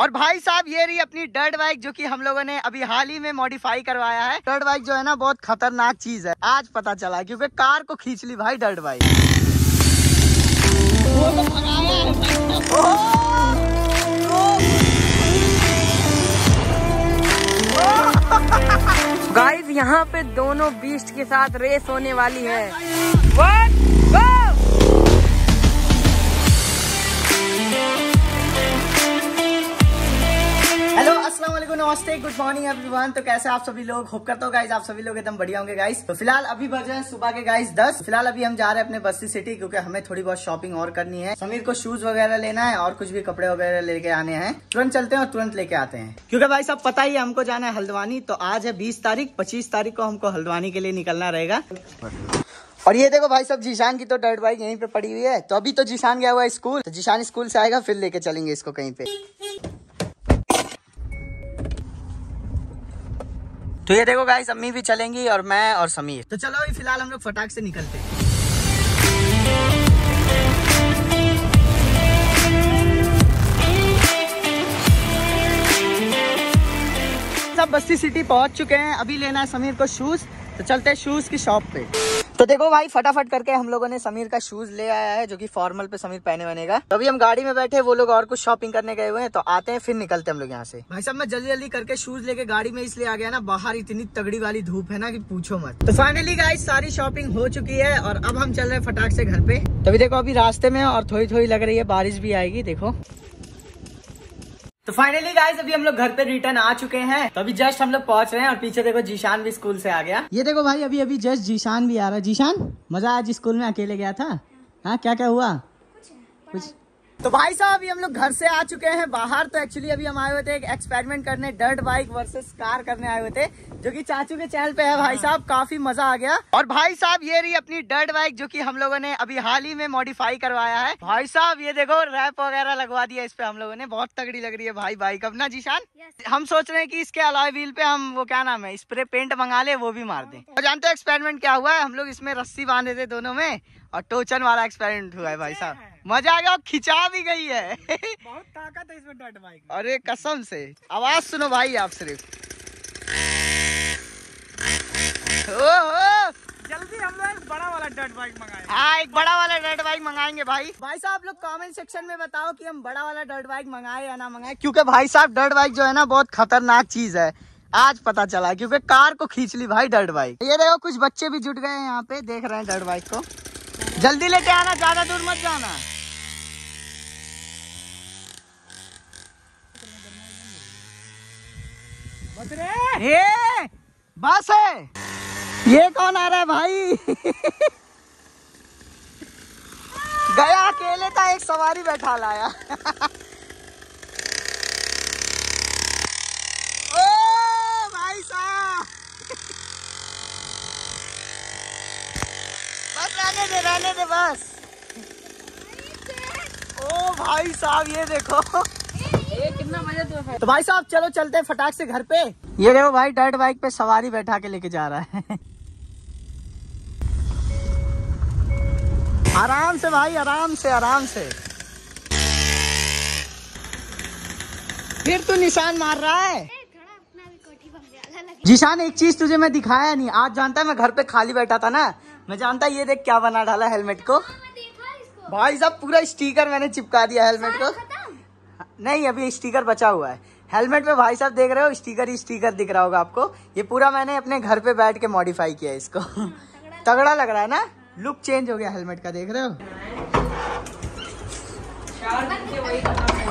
और भाई साहब, ये रही अपनी डर्ट बाइक जो कि हम लोगों ने अभी हाल ही में मॉडिफाई करवाया है। डर्ट बाइक जो है ना, बहुत खतरनाक चीज़ है। आज पता चला, क्योंकि कार को खींच ली भाई डर्ट बाइक गाइस यहाँ पे दोनों बीस्ट के साथ रेस होने वाली है। नमस्ते गुड मॉर्निंग एवरीवन तो कैसे आप सभी लोग? होप करता हूँ गाइस आप सभी लोग एकदम बढ़िया होंगे गाइस तो फ़िलहाल अभी बज हैं सुबह के गाइस दस। फ़िलहाल अभी हम जा रहे हैं अपने बस्ती सिटी क्योंकि हमें थोड़ी बहुत शॉपिंग और करनी है। समीर को शूज़ वगैरह लेना है और कुछ भी कपड़े वगैरह लेके आने हैं। तुरंत चलते हैं और तुरंत लेके आते हैं। क्योंकि भाई सब पता ही है, हमको जाना है हल्द्वानी। तो आज है बीस तारीख, पच्चीस तारीख को हमको हल्द्वानी के लिए निकलना रहेगा। और ये देखो भाई सब जीशान की तो डर्ट बाइक यहीं पे पड़ी हुई है। तो अभी तो जीशान गया हुआ है स्कूल। तो जीशान स्कूल से आएगा, फिर लेके चलेंगे इसको कहीं पे। तो ये देखो गाइस अम्मी भी चलेंगी और मैं और समीर। तो चलो अभी फ़िलहाल हम लोग फटाक से निकलते हैं। सब बस्ती सिटी पहुँच चुके हैं। अभी लेना है समीर को शूज़ तो चलते हैं शूज़ की शॉप पे। तो देखो भाई फटाफट करके हम लोगों ने समीर का शूज़ ले आया है जो कि फॉर्मल पे समीर पहने बनेगा तो अभी हम गाड़ी में बैठे वो लोग और कुछ शॉपिंग करने गए हुए हैं तो आते हैं फिर निकलते हैं हम लोग यहाँ से। भाई साहब मैं जल्दी जल्दी करके शूज़ लेके गाड़ी में इसलिए आ गया ना बाहर इतनी तगड़ी वाली धूप है ना कि पूछो मत। तो फाइनली गाइस सारी शॉपिंग हो चुकी है और अब हम चल रहे हैं फटाक से घर पे। तो अभी देखो अभी रास्ते में और थोड़ी थोड़ी लग रही है बारिश भी आएगी देखो। तो फाइनली गाइस अभी हम लोग घर पे रिटर्न आ चुके हैं। तो अभी जस्ट हम लोग पहुँच रहे हैं और पीछे देखो जीशान भी स्कूल से आ गया। ये देखो भाई अभी अभी जस्ट जीशान भी आ रहा है। जीशान मज़ा आज स्कूल में अकेले गया था? हाँ क्या क्या हुआ कुछ तो भाई साहब अभी हम लोग घर से आ चुके हैं बाहर तो एक्चुअली अभी हम आए हुए थे एक एक्सपेरिमेंट करने डर्ट बाइक वर्सेस कार करने आए हुए थे जो कि चाचू के चैनल पे है भाई साहब काफ़ी मज़ा आ गया। और भाई साहब ये रही अपनी डर्ट बाइक जो कि हम लोगों ने अभी हाल ही में मॉडिफाई करवाया है। भाई साहब ये देखो रैप वगैरह लगवा दिया इस पे हम लोगों ने बहुत तगड़ी लग रही है भाई बाइक अपना जीशान हम सोच रहे हैं कि इसके अलावा व्हील पे हम वो क्या नाम है स्प्रे पेंट मंगा ले वो भी मार दे। और जानते हो एक्सपेरिमेंट क्या हुआ है? हम लोग इसमें रस्सी बांधे थे दोनों में और टोचन वाला एक्सपेरिमेंट हुआ है भाई साहब। मज़ा आ गया और खिंचा भी गई है। बहुत ताकत है इसमें डट बाइक अरे कसम से। आवाज़ सुनो भाई आप सिर्फ़। ओहो जल्दी हम लोग बड़ा वाला डट बाइक मंगाए हाँ एक बड़ा वाला डर्ट बाइक मंगाएँगे भाई। भाई साहब आप लोग कमेंट सेक्शन में बताओ कि हम बड़ा वाला डर्ट बाइक मंगाए या ना मंगाए क्योंकि भाई साहब डर्ट बाइक जो है ना बहुत खतरनाक चीज़ है। आज पता चला क्योंकि कार को खींच ली भाई डर्ट बाइक ये देखो कुछ बच्चे भी जुट गए हैं यहाँ पे देख रहे हैं डर्ट बाइक को। जल्दी लेके आना ज़्यादा दूर मत जाना बस रे ये बस है। ये कौन आ रहा है भाई? गया अकेले था, एक सवारी बैठा लाया। ओ भाई साहब। बस, रहने दे रहने दे, बस। ओ भाई साहब, ये देखो। तो तो भाई साहब चलो चलते हैं फटाक से घर पे। ये देखो भाई डर्ट बाइक पे सवारी बैठा के लेके जा रहा है। आराम से भाई आराम से आराम से। फिर तू निशान मार रहा है। जीशान एक चीज़ तुझे मैं दिखाया नहीं। आज जानता है मैं घर पे खाली बैठा था ना। मैं जानता ये देख क्या बना डाला हेलमेट को। भाई साहब पूरा स्टीकर मैंने चिपका दिया हेलमेट को। नहीं अभी स्टिकर बचा हुआ है हेलमेट पे भाई साहब देख रहे हो स्टिकर ही स्टिकर दिख रहा होगा आपको ये पूरा मैंने अपने घर पे बैठ के मॉडिफाई किया है इसको तगड़ा लग रहा है ना लुक चेंज हो गया हेलमेट का देख रहे हो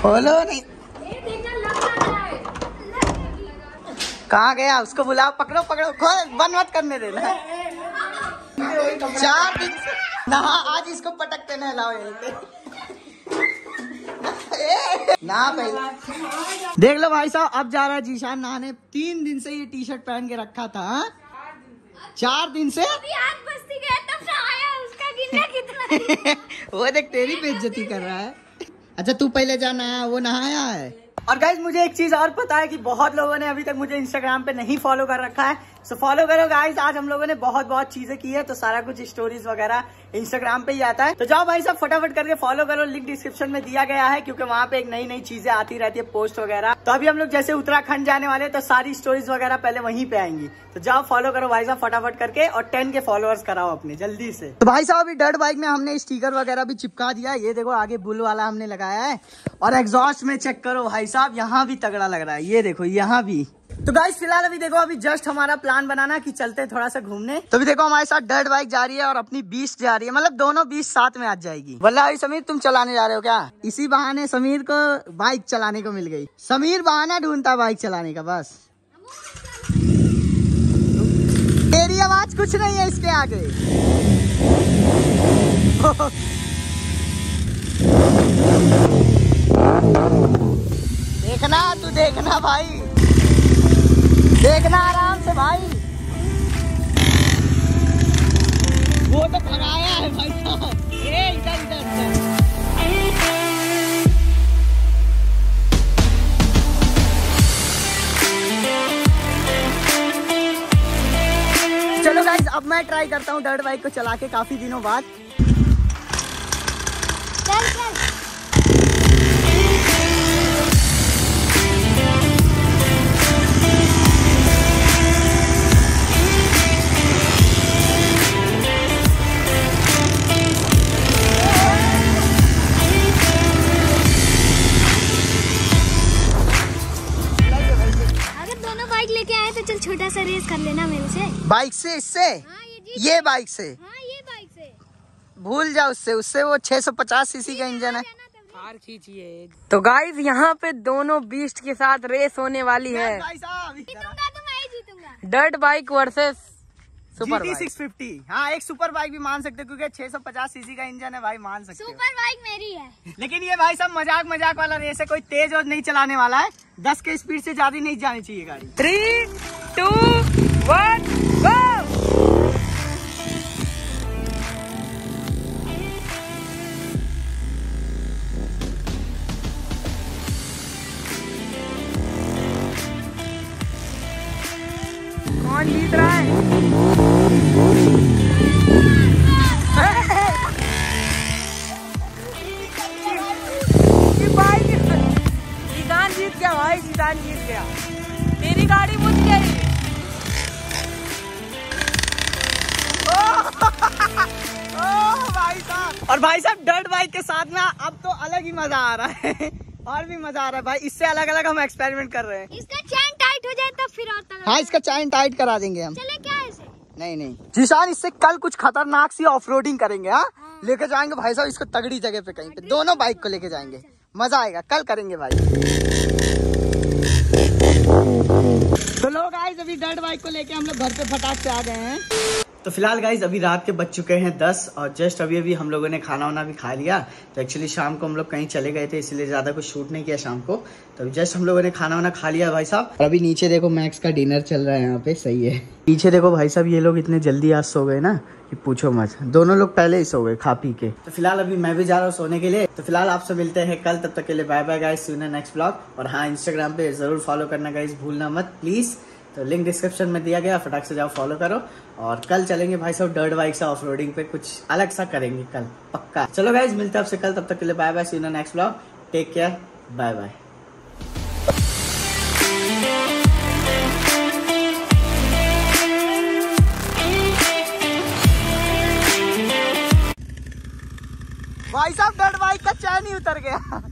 खोलो नहीं कहाँ गया उसको बुलाओ पकड़ो पकड़ो खोल बंद मत करने देना चार दिन से नहा आज इसको पटकते नहलाओ यहीं पे ना भाई। देख लो भाई साहब अब जा रहा है जीशान नहाने तीन दिन से ये टी शर्ट पहन के रखा था हाँ? चार दिन से? वो देख तेरी बेइज्जती कर रहा है। अच्छा तू पहले जा नहाया वो नहाया है? और गाइज़ मुझे एक चीज़ और पता है कि बहुत लोगों ने अभी तक मुझे इंस्टाग्राम पे नहीं फॉलो कर रखा है। सो फॉलो करो गाइस आज हम लोगों ने बहुत बहुत चीज़ें की है तो सारा कुछ स्टोरीज वगैरह इंस्टाग्राम पे ही आता है। तो जाओ भाई सब फटाफट करके फॉलो करो लिंक डिस्क्रिप्शन में दिया गया है, क्योंकि वहाँ पे एक नई नई चीज़ें आती रहती है पोस्ट वगैरह। तो अभी हम लोग जैसे उत्तराखंड जाने वाले तो सारी स्टोरीज वगैरह पहले वहीं पे आएँगी। तो जाओ फॉलो करो भाई साहब फटाफट करके, और टेन के फॉलोअर्स कराओ अपने, जल्दी से। तो भाई साहब, अभी डर्ट बाइक में हमने स्टीकर वगैरह भी चिपका दिया ये देखो, आगे बुल वाला हमने लगाया है। और एग्जॉस्ट में चेक करो भाई साहब, यहाँ भी तगड़ा लग रहा है। ये देखो, यहाँ भी। तो गाइस फ़िलहाल अभी देखो, अभी जस्ट हमारा प्लान बनाना कि चलते हैं थोड़ा सा घूमने। तो अभी देखो, हमारे साथ डर्ट बाइक जा रही है और अपनी बीस जा रही है। मतलब दोनों बीस साथ में आ जाएगी। वल्ला अभी समीर, तुम चलाने जा रहे हो क्या? इसी बहाने समीर को बाइक चलाने को मिल गई। समीर बहाना ढूंढता बाइक चलाने का, बस। तेरी आवाज़ कुछ नहीं है इसके आगे। देखना, तू देखना भाई। देखना आराम से भाई। वो तो भगाया है भाई। चलो गाइस अब मैं ट्राई करता हूँ डर्ट बाइक को चला के काफ़ी दिनों बाद। छोटा सा रेस कर लेना मेरे से बाइक से इससे? हाँ ये ये बाइक से? हाँ ये बाइक से। भूल जाओ उससे उससे वो 650 सीसी का इंजन है। कार खींचिए। तो गाइस यहाँ पे दोनों बीस्ट के साथ रेस होने वाली है। भाई साहब जीतूँगा मैं जीतूँगा। Dirt bike versus super GT bike 650 हाँ एक सुपर बाइक भी मान सकते हो क्योंकि 650 सीसी का इंजन है भाई मान सकते सुपर बाइक मेरी है। लेकिन ये भाई सब मज़ाक मज़ाक वाला रेस है कोई तेज और नहीं चलाने वाला है। दस के स्पीड से ज़्यादा नहीं जानी चाहिए गाड़ी। थ्री टू वन है भाई और भाई साहब डर्ट बाइक के साथ में अब तो अलग ही मज़ा आ रहा है। और भी मज़ा आ रहा है। भाई, इससे अलग अलग हम एक्सपेरिमेंट कर रहे हैं। इसका चैन टाइट हो जाए फिर और हाँ इसका चैन टाइट करा देंगे हम। चले क्या इसे? नहीं नहीं। जीशान इससे कल कुछ खतरनाक सी ऑफ़ रोडिंग करेंगे हाँ? लेके जाएँगे भाई साहब इसको तगड़ी जगह पे कहीं पे। दोनों बाइक को लेके जाएँगे। मज़ा आएगा कल करेंगे भाई। तो लोग आए अभी डर्ट बाइक को लेके हम लोग घर पे फटाक से आ गए हैं। तो फ़िलहाल गाइज़ अभी रात के बज चुके हैं दस और जस्ट अभी अभी हम लोगों ने खाना वाना भी खा लिया। तो एक्चुअली शाम को हम लोग कहीं चले गए थे, इसलिए ज़्यादा कुछ शूट नहीं किया शाम को। तो अभी जस्ट हम लोगों ने खाना वाना खा लिया, भाई साहब। और अभी नीचे देखो मैक्स का डिनर चल रहा है यहाँ पे, सही है। पीछे देखो, भाई साहब, ये लोग इतने जल्दी आज सो गए ना कि पूछो मत। दोनों लोग पहले ही सो गए, खा पी के। तो फ़िलहाल अभी मैं भी जा रहा हूँ सोने के लिए। तो फ़िलहाल आपसे मिलते हैं कल, तब तक के लिए bye bye guys next blog और हाँ इंस्टाग्राम पे ज़रूर फॉलो करना गाइस भूलना मत प्लीज़ तो लिंक डिस्क्रिप्शन में दिया गया, फटाक से जाओ फॉलो करो। और कल चलेंगे भाई साहब डर्ट बाइक से ऑफ़ रोडिंग पे, कुछ अलग सा करेंगे कल, पक्का। चलो गाइज़ मिलते आपसे कल, तब तक के लिए bye bye see next blog take care bye bye भाई साहब डर्ट बाइक का चैन ही उतर गया।